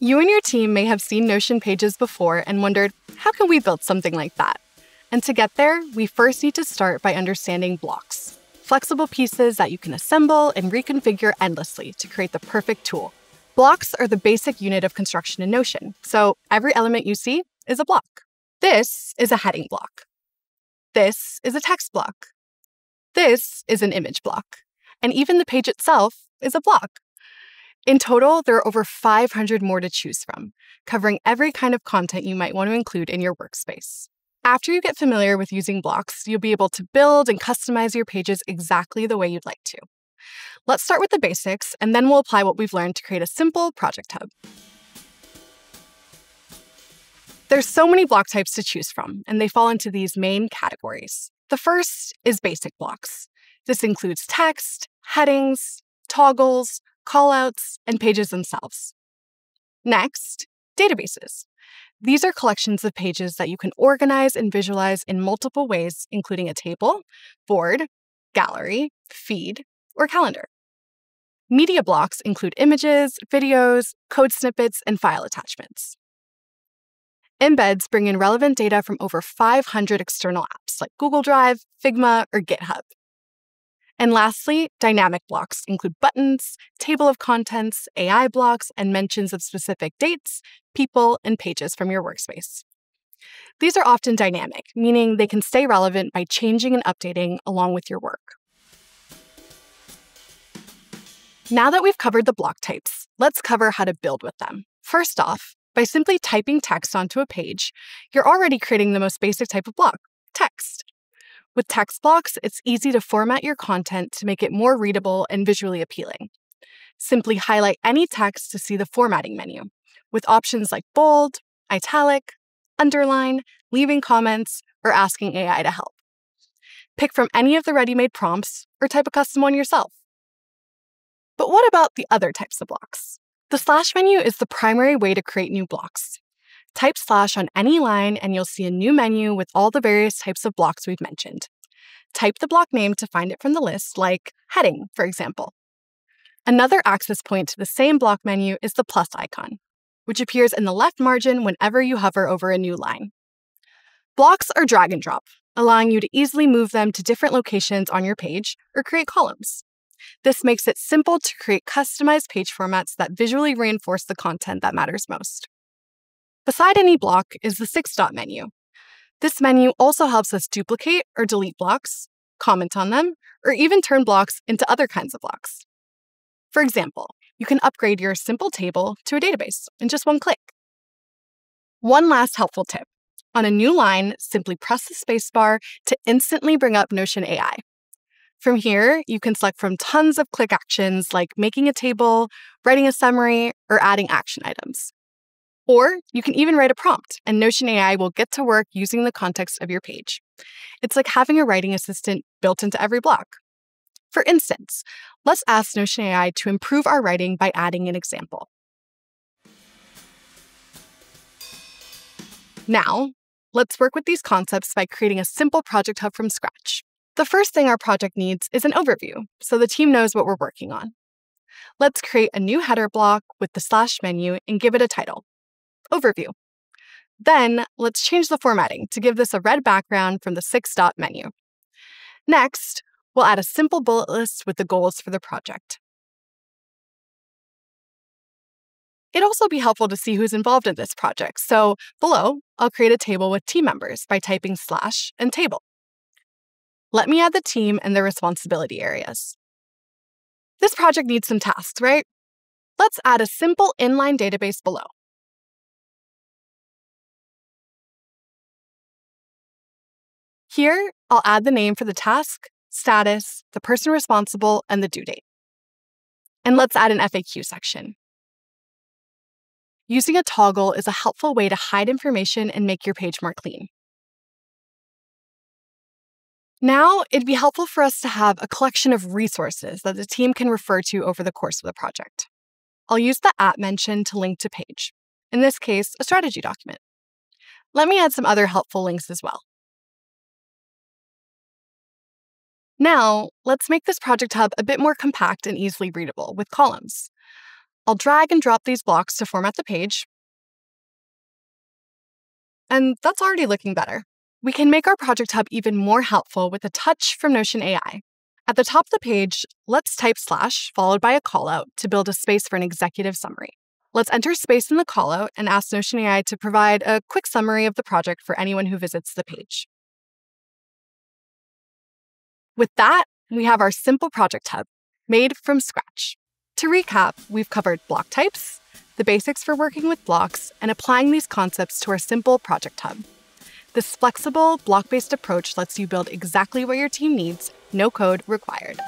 You and your team may have seen Notion pages before and wondered, how can we build something like that? And to get there, we first need to start by understanding blocks flexible pieces that you can assemble and reconfigure endlessly to create the perfect tool. Blocks are the basic unit of construction in Notion, so every element you see is a block. This is a heading block. This is a text block. This is an image block. And even the page itself is a block. In total, there are over 500 more to choose from, covering every kind of content you might want to include in your workspace. After you get familiar with using blocks, you'll be able to build and customize your pages exactly the way you'd like to. Let's start with the basics, and then we'll apply what we've learned to create a simple project hub. There's so many block types to choose from, and they fall into these main categories. The first is basic blocks. This includes text, headings, toggles, callouts, and pages themselves. Next, databases. These are collections of pages that you can organize and visualize in multiple ways, including a table, board, gallery, feed, or calendar. Media blocks include images, videos, code snippets, and file attachments. Embeds bring in relevant data from over 500 external apps like Google Drive, Figma, or GitHub. And lastly, dynamic blocks include buttons, table of contents, AI blocks, and mentions of specific dates, people, and pages from your workspace. These are often dynamic, meaning they can stay relevant by changing and updating along with your work. Now that we've covered the block types, let's cover how to build with them. First off, by simply typing text onto a page, you're already creating the most basic type of block, text. With text blocks, it's easy to format your content to make it more readable and visually appealing. Simply highlight any text to see the formatting menu, with options like bold, italic, underline, leaving comments, or asking AI to help. Pick from any of the ready made prompts or type a custom one yourself. But what about the other types of blocks? The slash menu is the primary way to create new blocks. Type slash on any line and you'll see a new menu with all the various types of blocks we've mentioned. Type the block name to find it from the list, like heading, for example. Another access point to the same block menu is the plus icon, which appears in the left margin whenever you hover over a new line. Blocks are drag and drop, allowing you to easily move them to different locations on your page or create columns. This makes it simple to create customized page formats that visually reinforce the content that matters most. Beside any block is the six dot menu. This menu also helps us duplicate or delete blocks, comment on them, or even turn blocks into other kinds of blocks. For example, you can upgrade your simple table to a database in just one click. One last helpful tip. On a new line, simply press the spacebar to instantly bring up Notion AI. From here, you can select from tons of click actions like making a table, writing a summary, or adding action items. Or you can even write a prompt, and Notion AI will get to work using the context of your page. It's like having a writing assistant built into every block. For instance, let's ask Notion AI to improve our writing by adding an example. Now, let's work with these concepts by creating a simple project hub from scratch. The first thing our project needs is an overview, so the team knows what we're working on. Let's create a new header block with the slash menu and give it a title, Overview. Then let's change the formatting to give this a red background from the six dot menu. Next, we'll add a simple bullet list with the goals for the project. It'd also be helpful to see who's involved in this project, so below, I'll create a table with team members by typing slash and table. Let me add the team and their responsibility areas. This project needs some tasks, right? Let's add a simple inline database below. Here, I'll add the name for the task, status, the person responsible, and the due date. And let's add an FAQ section. Using a toggle is a helpful way to hide information and make your page more clean. Now, it'd be helpful for us to have a collection of resources that the team can refer to over the course of the project. I'll use the at mention to link to page, in this case, a strategy document. Let me add some other helpful links as well. Now, let's make this project hub a bit more compact and easily readable with columns. I'll drag and drop these blocks to format the page. And that's already looking better. We can make our Project Hub even more helpful with a touch from Notion AI. At the top of the page, let's type slash followed by a callout to build a space for an executive summary. Let's enter space in the callout and ask Notion AI to provide a quick summary of the project for anyone who visits the page. With that, we have our simple project hub made from scratch. To recap, we've covered block types, the basics for working with blocks, and applying these concepts to our simple project hub. This flexible, block based approach lets you build exactly what your team needs, no code required.